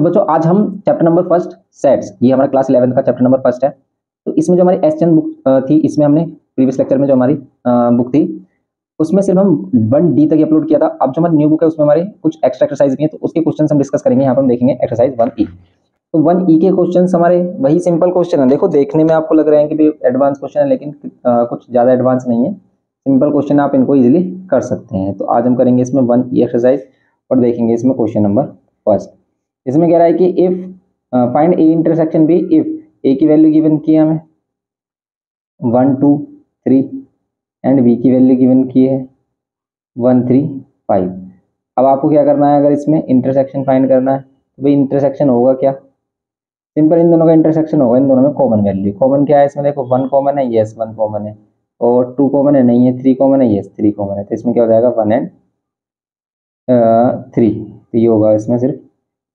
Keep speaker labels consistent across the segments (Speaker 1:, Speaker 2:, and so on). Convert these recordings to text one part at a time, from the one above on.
Speaker 1: तो बच्चों, आज हम चैप्टर नंबर फ़र्स्ट सेट्स ये हमारा क्लास इलेवन का चैप्टर नंबर फ़र्स्ट है। तो इसमें जो हमारी एस बुक थी, इसमें हमने प्रीवियस लेक्चर में जो हमारी बुक थी, उसमें सिर्फ़ हम वन डी तक अपलोड किया था। अब जो हमारी न्यू बुक है, उसमें हमारे कुछ एक्स्ट्रा एक्सरसाइज भी है तो उसके क्वेश्चन हम डिस्कस करेंगे। यहाँ पर हम देखेंगे एक्सरसाइज वन ई तो वन ई के क्वेश्चन हमारे वही सिंपल क्वेश्चन है। देखो, देखने में आपको लग रहे हैं कि भाई एडवांस क्वेश्चन है, लेकिन कुछ ज़्यादा एडवांस नहीं है। सिंपल क्वेश्चन आप इनको इजिली कर सकते हैं। तो आज हम करेंगे इसमें वन ई एक्सरसाइज और देखेंगे इसमें क्वेश्चन नंबर फ़र्स्ट इसमें कह रहा है कि if find A intersection B if A की वैल्यू गिवन की है हमें। One two three and B की वैल्यू गिवन की है। वन थ्री फाइव अब आपको क्या करना है, अगर इसमें इंटरसेक्शन फाइंड करना है तो भाई इंटरसेक्शन होगा क्या? सिंपल इन दोनों का इंटरसेक्शन होगा, इन दोनों में कॉमन वैल्यू कॉमन क्या है इसमें? देखो वन कॉमन है यस वन कॉमन है। और टू कॉमन है, नहीं है थ्री कॉमन है यस थ्री कॉमन है। तो इसमें क्या हो जाएगा? वन एंड थ्री तो ये होगा इसमें सिर्फ़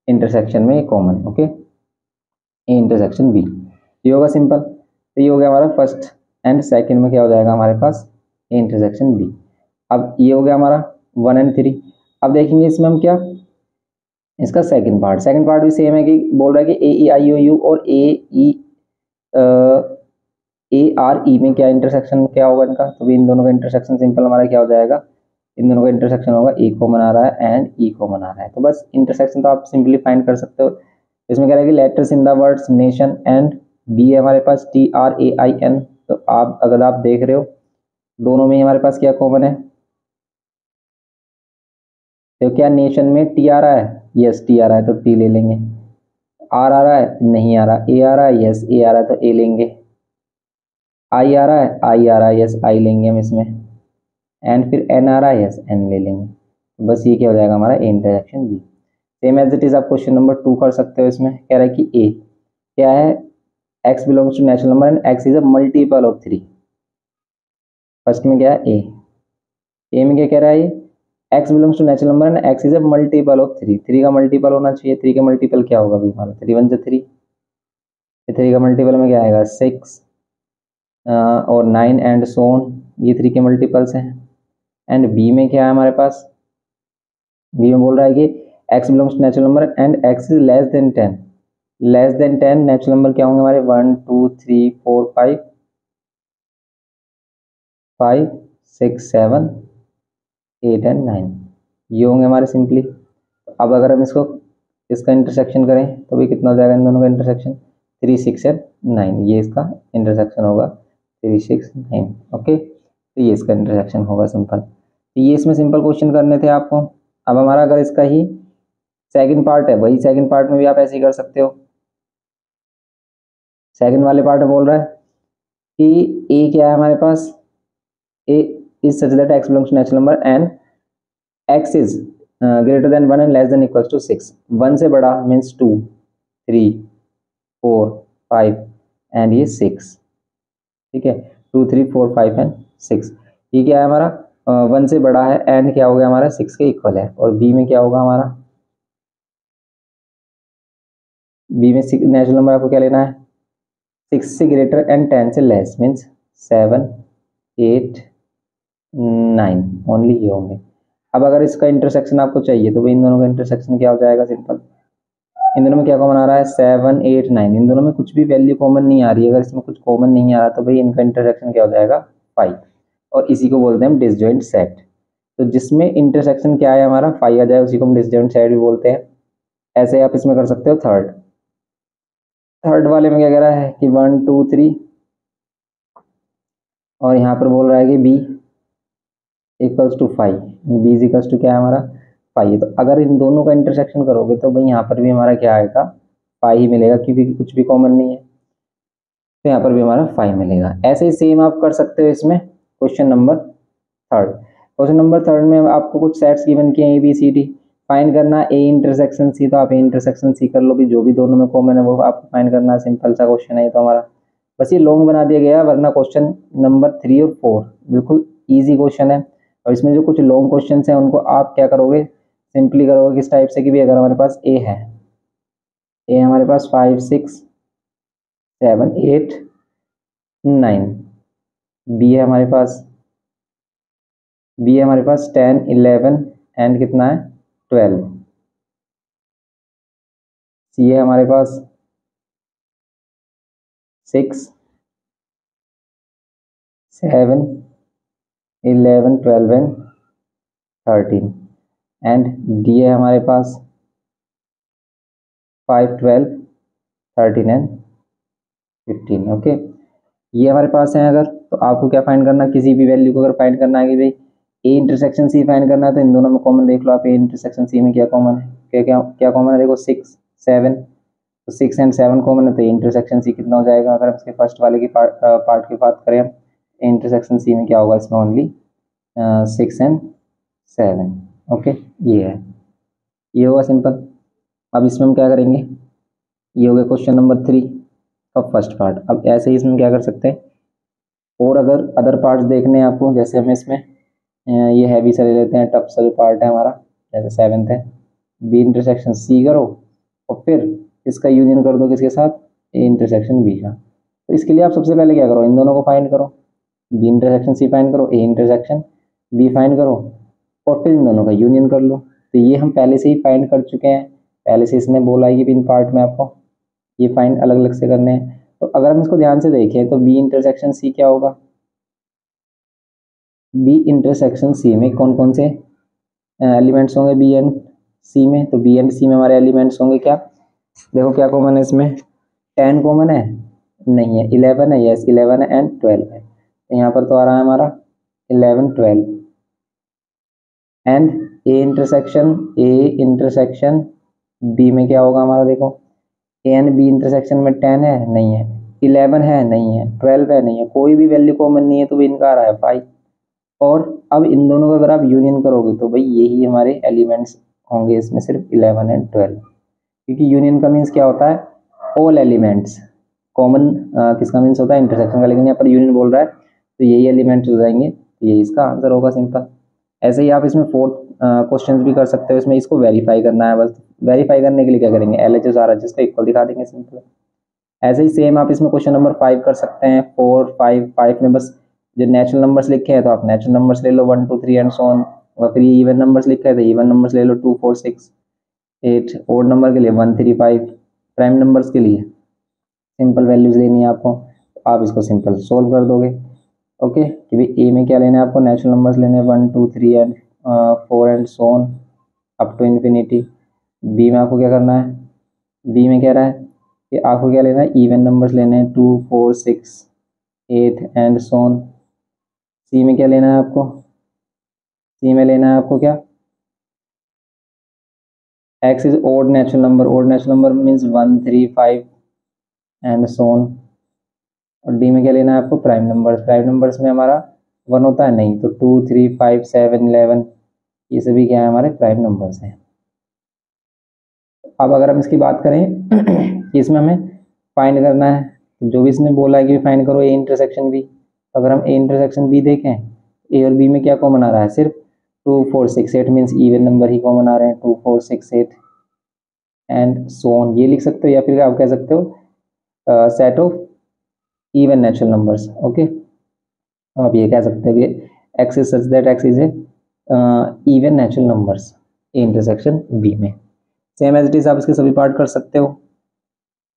Speaker 1: इंटरसेक्शन में common okay A intersection B ये होगा सिंपल तो ये हो गया हमारा फ़र्स्ट एंड सेकंड में क्या हो जाएगा हमारे पास? ए इंटरसेक्शन बी अब ये हो गया हमारा वन एंड थ्री अब देखेंगे इसमें हम क्या? इसका सेकंड पार्ट सेकंड पार्ट भी सेम है कि बोल रहा है कि ए ई आई ओ यू और ए ई ए आर ई में क्या इंटरसेक्शन क्या होगा इनका? तो भी इन दोनों का इंटरसेक्शन सिंपल हमारा क्या हो जाएगा? इन दोनों का इंटरसेक्शन होगा ए कॉमन आ रहा है एंड ई कॉमन आ रहा है। तो बस इंटरसेक्शन तो आप सिंपली फाइंड कर सकते हो। इसमें कह रहा है कि letters in the words nation and B है हमारे पास T R A I N तो आप, अगर आप देख रहे हो, दोनों में हमारे पास क्या कॉमन है? तो क्या नेशन में टी आ रहा है? यस टी आ रहा है तो टी ले लेंगे। आर आ रहा है? नहीं आ रहा। ए आ रहा है? यस ए आ रहा है तो ए लेंगे। आई आ रहा है? आई आ रहा है यस आई लेंगे हम इसमें। एंड फिर एन आ रहा है यस एन ले लेंगे। तो बस ये क्या हो जाएगा हमारा A intersection B same as it is आप क्वेश्चन नंबर टू कर सकते हो इसमें। कह रहा है कि ए क्या है? X belongs to natural number and X is a multiple of three first में क्या है? ए ए में क्या कह रहा है ये? X belongs to natural number and X is a multiple of three three का मल्टीपल होना चाहिए। थ्री का मल्टीपल क्या होगा अभी हमारा? थ्री वन से थ्री थ्री का मल्टीपल में क्या आएगा? सिक्स और नाइन एंड सोन ये थ्री के मल्टीपल्स हैं। एंड बी में क्या है हमारे पास? बी में बोल रहा है कि X belongs to natural number and X is less than ten less than ten natural number क्या होंगे हमारे? One two three four five five six seven eight and nine ये होंगे हमारे सिंपली अब अगर हम इसको, इसका इंटरसेक्शन करें तो भी कितना हो जाएगा इन दोनों का intersection three six and nine ये इसका इंटरसेक्शन होगा. थ्री सिक्स नाइन ओके तो ये इसका इंटरसेक्शन होगा सिंपल तो ये इसमें सिंपल क्वेश्चन करने थे आपको। अब हमारा अगर इसका ही सेकंड पार्ट है, वही सेकंड पार्ट में भी आप ऐसे ही कर सकते हो। सेकंड वाले पार्ट में बोल रहा है कि ए क्या है हमारे पास? A is such that X belongs to natural number and X is greater than one and less than equals to six one से बड़ा means two three four five and ये सिक्स ठीक है? Two three four five and six. ये क्या है हमारा? One से बड़ा है, एंड क्या हो गया हमारा? सिक्स के इक्वल है। और बी में क्या होगा हमारा? बी में नेचुरल नंबर आपको क्या लेना है? सिक्स से ग्रेटर एंड टेन से less means seven, eight, nine. Only ये होंगे। अब अगर इसका इंटरसेक्शन आपको चाहिए तो भाई इन दोनों का इंटरसेक्शन क्या हो जाएगा सिंपल इन दोनों में क्या कॉमन आ रहा है? Seven, eight, nine. इन दोनों में कुछ भी वैल्यू कॉमन नहीं आ रही है। अगर इसमें कुछ कॉमन नहीं आ रहा तो भाई इनका इंटरसेक्शन क्या हो जाएगा? फाइव और इसी को बोलते हैं हम डिसजॉइंट सेट तो जिसमें इंटरसेक्शन क्या है हमारा? फाइव आ जाए, उसी को हम डिसजॉइंट सेट भी बोलते हैं. ऐसे आप इसमें कर सकते हो थर्ड थर्ड वाले में क्या कह रहा है कि वन टू थ्री और यहाँ पर बोल रहा है कि B equals to five B equals to क्या है हमारा? फाइव तो अगर इन दोनों का इंटरसेक्शन करोगे तो भाई यहाँ पर भी हमारा क्या आएगा? फाइव ही मिलेगा, क्योंकि कुछ भी कॉमन नहीं है. तो यहाँ पर भी हमारा फाइव मिलेगा। ऐसे ही सेम आप कर सकते हो इसमें। Question number third question number third में आपको कुछ सेट्स गिवन किए हैं A B C D find करना ए इंटरसेक्शन सी तो आप ए इंटरसेक्शन सी कर लो भी। जो भी दोनों में कॉमन है, वो आपको फाइंड करना सिंपल सा क्वेश्चन है तो हमारा। बस ये लॉन्ग बना दिया गया, वरना क्वेश्चन नंबर थ्री और फोर बिल्कुल ईजी क्वेश्चन है। और इसमें जो कुछ लॉन्ग क्वेश्चन हैं, उनको आप क्या करोगे? सिंपली करोगे किस टाइप से कि भी अगर हमारे पास ए है। ए हमारे पास five six seven eight nine. B है हमारे पास। बी है हमारे पास टेन, इलेवन एंड कितना है? ट्वेल्व। सी है हमारे पास six, seven, eleven, twelve and thirteen. And D है हमारे पास five, twelve, thirteen and fifteen okay ये हमारे पास है अगर तो आपको क्या फाइंड करना किसी भी वैल्यू को अगर फाइंड करना है कि भाई ए इंटरसेक्शन सी फाइंड करना है तो इन दोनों में कॉमन देख लो आप ए इंटरसेक्शन सी में क्या कॉमन है? क्या क्या क्या कॉमन है? देखो सिक्स सेवन तो सिक्स एंड सेवन कॉमन है तो इंटरसेक्शन सी कितना हो जाएगा? अगर इसके फ़र्स्ट वाले की पार्ट पार्ट की बात करें इंटरसेक्शन सी में क्या होगा इसमें only six and seven okay ये है। ये होगा सिंपल अब इसमें हम क्या करेंगे? ये हो गया क्वेश्चन नंबर थ्री का फ़र्स्ट पार्ट। अब ऐसे ही इसमें क्या कर सकते हैं? और अगर अदर पार्ट्स देखने हैं आपको, जैसे हमें इसमें ये हैवी सा ले लेते हैं टफ सा जो पार्ट है हमारा, जैसे सेवन्थ है। बी इंटरसेक्शन सी करो, और फिर इसका यूनियन कर दो किसके साथ? ए इंटरसेक्शन बी का। तो इसके लिए आप सबसे पहले क्या करो? इन दोनों को फाइंड करो। बी इंटरसेक्शन सी फाइंड करो ए इंटरसेक्शन बी फाइंड करो, और फिर इन दोनों का यूनियन कर लो। तो ये हम पहले से ही फाइंड कर चुके हैं। पहले से इसने बोला है कि इन पार्ट में आपको ये फाइंड अलग अलग से करने हैं। तो अगर हम इसको ध्यान से देखें तो बी इंटरसेक्शन सी क्या होगा? बी इंटरसेक्शन सी में कौन कौन से एलिमेंट्स होंगे बी एंड सी में? तो बी एंड सी में हमारे एलिमेंट्स होंगे क्या? देखो क्या कॉमन है इसमें? टेन कॉमन है? नहीं है। इलेवन है? यस इलेवन है एंड ट्वेल्व है। तो यहाँ पर तो आ रहा है हमारा eleven twelve and A intersection A intersection B में क्या होगा हमारा देखो? ए एंड बी इंटरसेक्शन में टेन है, नहीं है. इलेवन है, नहीं है. ट्वेल्व है, नहीं है. कोई भी वैल्यू कॉमन नहीं है तो भी इनका आ रहा है फाइव और अब इन दोनों का अगर आप यूनियन करोगे तो भाई यही हमारे एलिमेंट्स होंगे, इसमें सिर्फ़ इलेवन एंड ट्वेल्व क्योंकि यूनियन का मीन्स क्या होता है? ऑल एलिमेंट्स कॉमन किसका मीन्स होता है? इंटरसेक्शन का. लेकिन यहाँ पर यूनियन बोल रहा है तो यही एलिमेंट्स हो जाएँगे. तो यही इसका आंसर होगा सिंपल ऐसे ही आप इसमें फोर्थ क्वेश्चन भी कर सकते हो. इसमें इसको वेरीफाई करना है बस. वेरीफाई करने के लिए क्या करेंगे? L H S R H S equal दिखा देंगे सिंपल ऐसे ही सेम आप इसमें क्वेश्चन नंबर फाइव कर सकते हैं फोर फाइव फाइव में बस जो नेचुरल नंबर्स लिखे हैं तो आप नेचुरल नंबर्स ले लो one two three and so on और फिर इवन नंबर्स लिखे हैं तो इवन नंबर्स ले लो two four six eight odd number के लिए one three five prime numbers के लिए। सिंपल वैल्यूज़ लेनी है आपको। आप इसको सिंपल सोल्व कर दोगे। ओके कि भाई ए में क्या लेना है आपको? नेचुरल नंबर्स लेने one two three and four and so on up to infinity B में आपको क्या करना है? बी में कह रहा है कि आपको क्या लेना है? इवन नंबर्स लेने हैं। Two four six eight and so on C में क्या लेना है आपको? सी में लेना है आपको क्या? X is odd natural number odd natural number means one three five and so on और डी में क्या लेना है आपको? प्राइम नंबर्स प्राइम नंबर्स में हमारा वन होता है नहीं तो two three five seven eleven ये सभी क्या है हमारे? प्राइम नंबर्स हैं। अब अगर हम इसकी बात करें इसमें हमें फाइंड करना है जो भी इसने बोला है कि फाइंड करो ए इंटरसेक्शन बी अगर हम ए इंटरसेक्शन बी देखें ए और बी में क्या कॉमन आ रहा है? सिर्फ़ two four six eight means even number ही कॉमन आ रहे हैं two four six eight and so on ये लिख सकते हो या फिर आप कह सकते हो set of even natural numbers okay आप ये कह सकते हो कि X is such that X is a even natural numbers A intersection B में। सेम एज इट इज़ आप इसके सभी पार्ट कर सकते हो।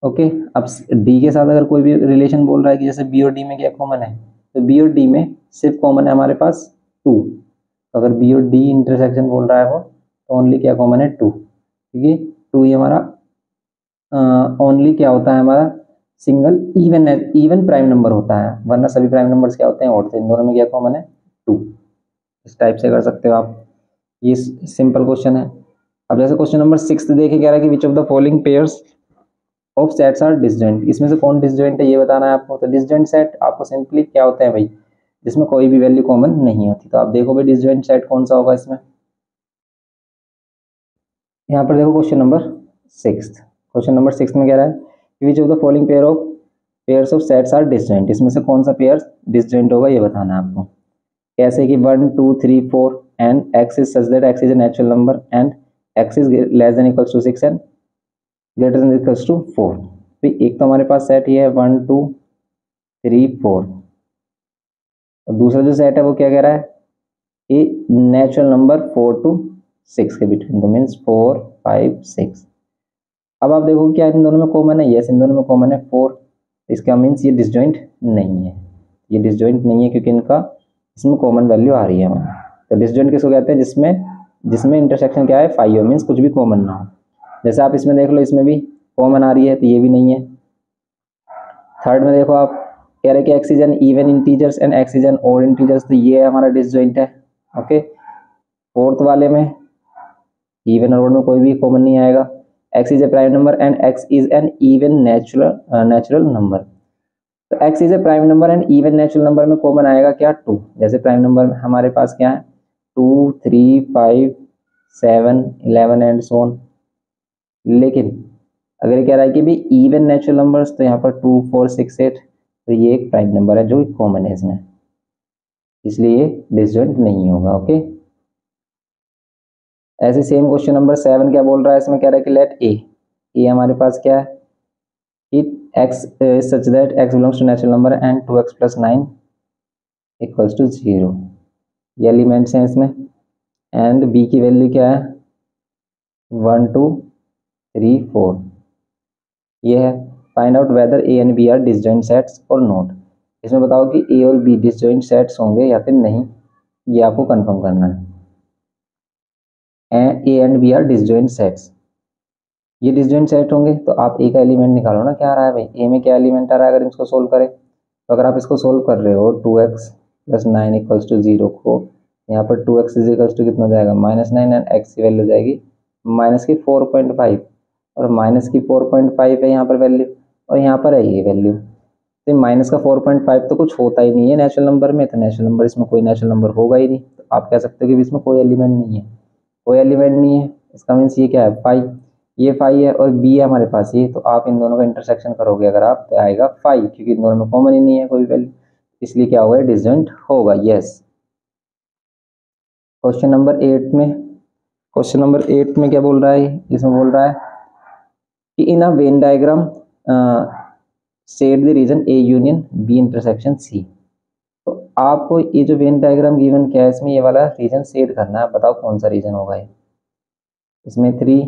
Speaker 1: ओके अब डी के साथ अगर कोई भी रिलेशन बोल रहा है कि जैसे बी और डी में क्या कॉमन है तो बी और डी में सिर्फ़ कॉमन है हमारे पास टू तो अगर बी और डी इंटरसेक्शन बोल रहा है वो तो ओनली क्या कॉमन है? टू क्योंकि टू ही हमारा ओनली क्या होता है हमारा? Single even even prime number होता है। वरना सभी प्राइम नंबर्स क्या होते हैं? और इन दोनों में क्या कॉमन है? टू इस टाइप से कर सकते हो आप। ये सिंपल क्वेश्चन है। अब जैसे क्वेश्चन नंबर सिक्स देखे कह रहा है कि which of the following pairs of sets are disjoint इसमें से कौन डिसजॉइंट है ये बताना है आपको। तो डिसजॉइंट सेट आपको सिंपली क्या होता है भाई? जिसमें कोई भी वैल्यू कॉमन नहीं होती। तो आप देखो भाई डिसजॉइंट सेट कौन सा होगा इसमें? यहाँ पर देखो question number six question number six में कह रहा है which of the following pair of pairs of sets are disjoint इसमें से कौन सा पेयर डिसजॉइंट होगा ये बताना है आपको। कैसे कि one two three four and X is such that X is a natural number and X is less than equals to six and greater than equals to four. तो एक तो हमारे पास सेट ये है, वन, टू, थ्री, फोर। और दूसरा जो set है वो क्या कह रहा है? A natural number four two six के बिटवीन तो मीन्स फोर फाइव सिक्स अब आप देखो क्या इन दोनों में कॉमन है? यस इन दोनों में कॉमन है फोर इसका मीन्स ये डिसजॉइंट नहीं है। ये डिसजॉइंट नहीं है क्योंकि इनका इसमें कॉमन वैल्यू आ रही है हमें तो डिसजॉइंट किसको कहते हैं? जिसमें जिसमें इंटरसेक्शन क्या है? फाइव मीन्स कुछ भी कॉमन ना हो। जैसे आप इसमें देख लो, इसमें भी कॉमन आ रही है तो ये भी नहीं है। थर्ड में देखो आप, कह रहे कि X is an even integers and X is an और इंटीजर्स तो ये हमारा डिसजॉइंट है ओके फोर्थ वाले में इवन और में कोई भी कॉमन नहीं आएगा। X is a prime number and X is an even natural natural number तो X is a prime number and even natural number में कॉमन आएगा क्या? टू जैसे प्राइम नंबर में हमारे पास क्या है? Two three five seven eleven and so on लेकिन अगर कह रहा है कि भी इवन नेचुरल नंबर्स तो यहाँ पर टू फोर सिक्स एट तो ये एक प्राइम नंबर है जो कॉमन है इसमें। इसलिए डिसजॉइंट नहीं होगा ओके ऐसे सेम क्वेश्चन नंबर सेवन क्या बोल रहा है? इसमें कह रहा है कि लेट ए ए हमारे पास क्या है? It X such that X belongs to natural number and two X plus nine equals to zero ये एलिमेंट्स हैं इसमें। एंड बी की वैल्यू क्या है? वन टू थ्री फोर ये है। Find out whether A and B are disjoint sets और note इसमें बताओ कि ए और बी डिसजॉइंट सेट्स होंगे या फिर नहीं। ये आपको कंफर्म करना है। A and B are disjoint sets ये डिसजॉइंट सेट होंगे तो आप ए का एलिमेंट निकालो ना। क्या आ रहा है भाई? ए में क्या एलिमेंट आ रहा है अगर इसको सोल्व करें? तो अगर आप इसको सोल्व कर रहे हो two X plus nine equals to zero को। यहाँ पर two X is equals to कितना जाएगा? माइनस नाइन एंड एक्स की वैल्यू जाएगी। माइनस की फोर पॉइंट फाइव और माइनस की फोर पॉइंट फाइव है यहाँ पर वैल्यू और यहाँ पर है ये वैल्यू तो माइनस का फोर पॉइंट फाइव तो कुछ होता ही नहीं है नेचुरल नंबर में। तो नेचुरल नंबर इसमें कोई नेचुरल नंबर होगा ही नहीं। तो आप कह सकते हो कि इसमें कोई एलिमेंट नहीं है। कोई एलिमेंट नहीं है। इसका मीन्स ये क्या है? फाइव ये फाइव है और बी है हमारे पास ये। तो आप इन दोनों का इंटरसेक्शन करोगे अगर आप तो आएगा फाइव क्योंकि इन दोनों में कॉमन ही नहीं है कोई वैल्यू इसलिए क्या होगा? डिसजेंट होगा यस क्वेश्चन नंबर एट में क्वेश्चन नंबर एट में क्या बोल रहा है? इसमें बोल रहा है कि in a Venn diagram set the region A union B intersection C तो आपको ये जो वेन डायग्राम गिवन क्या है, इसमें ये वाला रीजन सेट करना है। बताओ कौन सा रीजन होगा ये? इसमें थ्री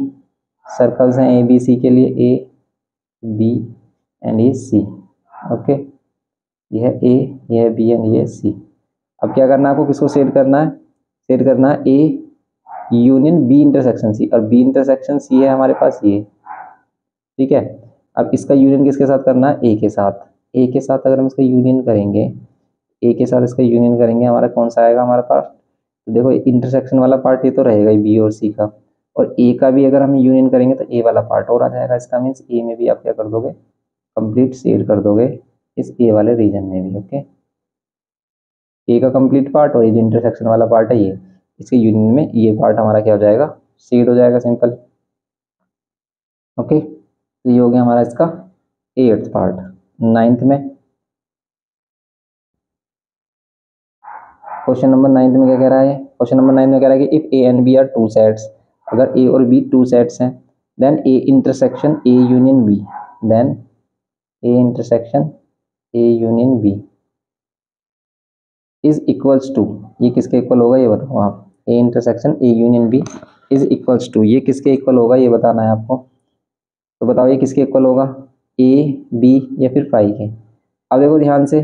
Speaker 1: सर्कल्स हैं ए बी सी के लिए A B and A C okay यह ए यह बी एंड ये सी अब क्या करना है आपको? किसको सेट करना है? सेट करना है A union B intersection C और बी इंटरसेक्शन सी है हमारे पास ये। ठीक है? अब इसका यूनियन किसके साथ करना है? ए के साथ। ए के साथ अगर हम इसका यूनियन करेंगे ए के साथ इसका यूनियन करेंगे, हमारा कौन सा आएगा हमारे पास तो देखो इंटरसेक्शन वाला पार्ट ये तो रहेगा ही बी और सी का। और ए का भी अगर हम यूनियन करेंगे तो ए वाला पार्ट और आ जाएगा। इसका मीन्स ए में भी आप क्या कर दोगे? कंप्लीट शेड कर दोगे। इस ए वाले रीजन में भी ओके ए का कंप्लीट पार्ट और ये जो इंटरसेक्शन वाला पार्ट है ये, इसके यूनियन में ये पार्ट हमारा क्या हो जाएगा? शेड हो जाएगा सिंपल ओके तो ये हो गया हमारा इसका एट्थ पार्ट नाइन्थ में। क्वेश्चन नंबर नाइन्थ में क्या कह रहा है? क्वेश्चन नंबर नाइन्थ में कह रहा है कि if A and B are two sets अगर ए और बी टू सेट्स हैं then A intersection A union B then A intersection A union B is equals to ये किसके इक्वल होगा ये बताओ आप। A intersection A union B is equals to ये किसके इक्वल होगा ये बताना है आपको। तो बताओ ये किसके इक्वल होगा? ए बी या फिर फाइव के। अब देखो ध्यान से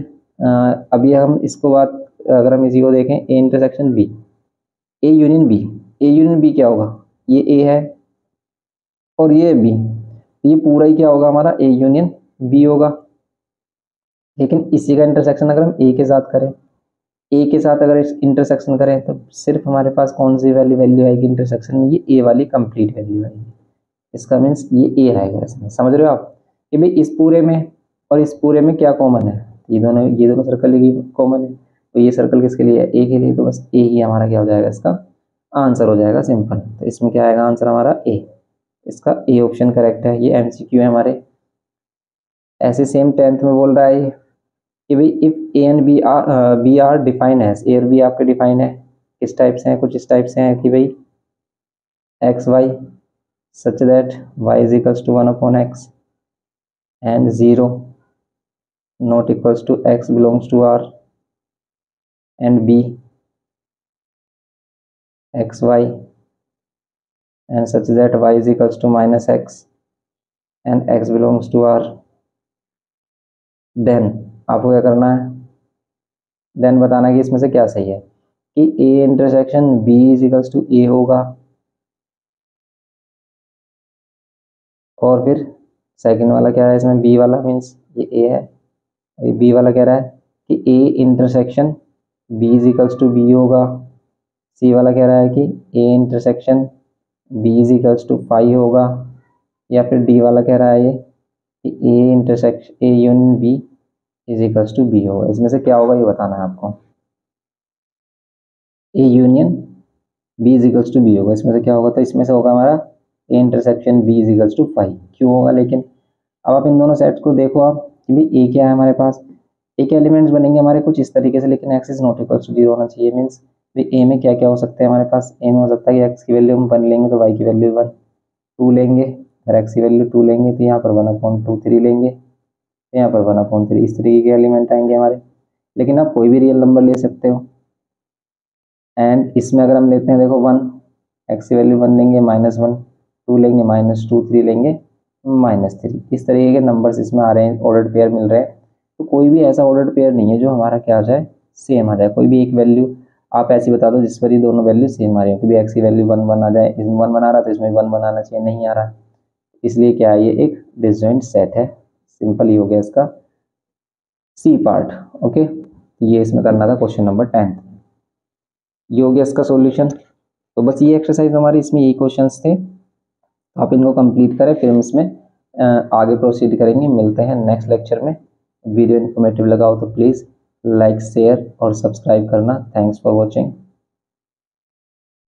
Speaker 1: अभी हम इसको बात, अगर हम इसी को देखें A intersection B A union B A union B क्या होगा? ये ए है और ये बी ये पूरा ही क्या होगा हमारा? ए यूनियन बी होगा। लेकिन इसी का इंटरसेक्शन अगर हम ए के साथ करें ए के साथ अगर इंटरसेक्शन करें तो सिर्फ़ हमारे पास कौन सी वैल्यू वैल्यू आएगी इंटरसेक्शन में? ये ए वाली कंप्लीट वैल्यू आएगी। इसका मीन्स ये ए रहेगा इसमें। समझ रहे हो आप? कि भाई इस पूरे में और इस पूरे में क्या कॉमन है? ये दोनों ये दोनों सर्कल ही कॉमन है। तो ये सर्कल किसके लिए? है ए के लिए। तो बस ए ही हमारा क्या हो जाएगा इसका? आंसर हो जाएगा सिंपल तो इसमें क्या आएगा आंसर हमारा? ए इसका ए ऑप्शन करेक्ट है। ये एमसीक्यू है हमारे। ऐसे सेम टेंथ में बोल रहा है कि भाई if A and B are B are define है एयर बी आपके डिफाइन है, किस टाइप से हैं, कुछ इस टाइप से हैं, कि भाई X Y such that Y is equals to one upon X and zero not equals to X belongs to R and B X Y and such that Y is equals to minus X and X belongs to R then आपको क्या करना है? Then बताना कि इसमें से क्या सही है? कि A intersection B is to A होगा। और फिर सेकंड वाला क्या है इसमें? बी वाला मीन्स ये ए है। ये बी वाला कह रहा है कि A intersection B is to B होगा। सी वाला कह रहा है कि A intersection B is to five होगा। या फिर डी वाला कह रहा है ये कि A intersection A union B is equals to B होगा इसमें से क्या होगा ये बताना है आपको। A union B is equals to B होगा। इसमें से क्या होगा तो इसमें से होगा हमारा A intersection B is equals to five क्यों होगा लेकिन अब आप इन दोनों सेट्स को देखो आप कि भाई ए क्या है हमारे पास। ए के एलिमेंट्स बनेंगे हमारे कुछ इस तरीके से लेकिन X is not equals to zero होना चाहिए। मीन्स भाई ए में क्या क्या हो सकता है हमारे पास? ए में हो सकता है कि एक्स की वैल्यू हम वन लेंगे तो वाई की वैल्यू वन टू लेंगे। अगर एक्स की वैल्यू टू लेंगे तो यहाँ पर वन अपॉइंट टू थ्री लेंगे। यहाँ पर वन अपॉइंट थ्री इस तरीके के एलिमेंट आएँगे हमारे। लेकिन आप कोई भी रियल नंबर ले सकते हो। एंड इसमें अगर हम लेते हैं, देखो वन एक्स की वैल्यू वन लेंगे माइनस वन टू लेंगे माइनस टू थ्री लेंगे माइनस थ्री इस तरीके के नंबर्स इसमें आ रहे हैं ऑर्डर पेयर मिल रहे हैं। तो कोई भी ऐसा ऑर्डर पेयर नहीं है जो हमारा क्या आ जाए सेम आ जाए। कोई भी एक वैल्यू आप ऐसी बता दो जिस पर ही दोनों वैल्यू सेम आ रही है। क्योंकि एक्स की वैल्यू वन वन आ जाए। इसमें वन आ रहा तो इसमें वन आना चाहिए, नहीं आ रहा। इसलिए क्या है, ये एक डिसजॉइंट सेट है। सिंपल ही हो गया इसका सी पार्ट, ओके? ये इसमें करना था क्वेश्चन नंबर टेंथ। ये हो गया इसका सॉल्यूशन। तो बस ये एक्सरसाइज हमारी इसमें यही क्वेश्चंस थे। आप इनको कंप्लीट करें, फिर हम इसमें आगे प्रोसीड करेंगे। मिलते हैं नेक्स्ट लेक्चर में। वीडियो इन्फॉर्मेटिव लगाओ तो प्लीज़ लाइक शेयर और सब्सक्राइब करना। Thanks for watching